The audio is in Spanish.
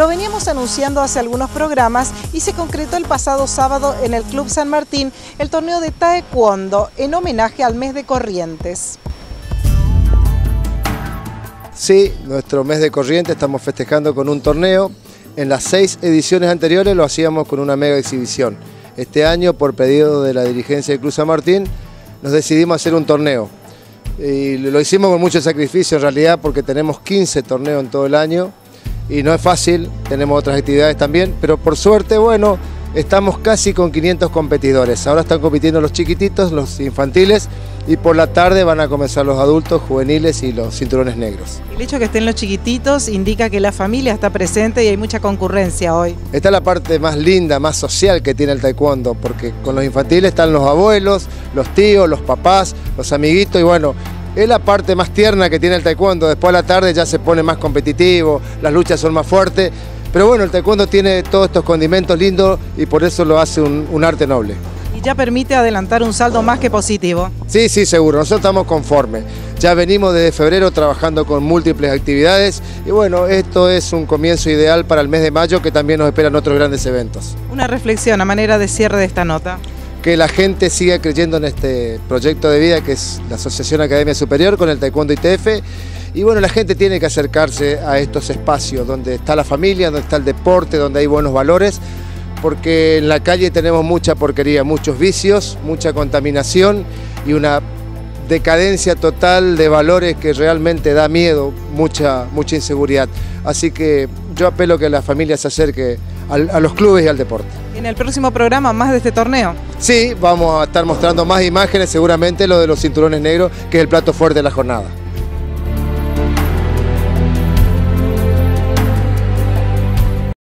Lo veníamos anunciando hace algunos programas y se concretó el pasado sábado en el Club San Martín el torneo de Taekwondo en homenaje al mes de Corrientes. Sí, nuestro mes de Corrientes estamos festejando con un torneo. En las seis ediciones anteriores lo hacíamos con una mega exhibición. Este año, por pedido de la dirigencia de Club San Martín, nos decidimos hacer un torneo. Y lo hicimos con mucho sacrificio en realidad porque tenemos 15 torneos en todo el año y no es fácil, tenemos otras actividades también, pero por suerte, bueno, estamos casi con 500 competidores. Ahora están compitiendo los chiquititos, los infantiles y por la tarde van a comenzar los adultos, juveniles y los cinturones negros. El hecho de que estén los chiquititos indica que la familia está presente y hay mucha concurrencia hoy. Esta es la parte más linda, más social que tiene el taekwondo, porque con los infantiles están los abuelos, los tíos, los papás, los amiguitos y bueno, es la parte más tierna que tiene el taekwondo. Después a la tarde ya se pone más competitivo, las luchas son más fuertes. Pero bueno, el taekwondo tiene todos estos condimentos lindos y por eso lo hace un, arte noble. ¿Y ya permite adelantar un saldo más que positivo? Sí, sí, seguro. Nosotros estamos conformes. Ya venimos desde febrero trabajando con múltiples actividades y bueno, esto es un comienzo ideal para el mes de mayo que también nos esperan otros grandes eventos. Una reflexión a manera de cierre de esta nota que la gente siga creyendo en este proyecto de vida que es la Asociación Academia Superior con el Taekwondo ITF. Y bueno, la gente tiene que acercarse a estos espacios donde está la familia, donde está el deporte, donde hay buenos valores, porque en la calle tenemos mucha porquería, muchos vicios, mucha contaminación y una decadencia total de valores que realmente da miedo, mucha, mucha inseguridad. Así que yo apelo que la familia se acerque a los clubes y al deporte. En el próximo programa, más de este torneo. Sí, vamos a estar mostrando más imágenes, seguramente lo de los cinturones negros, que es el plato fuerte de la jornada.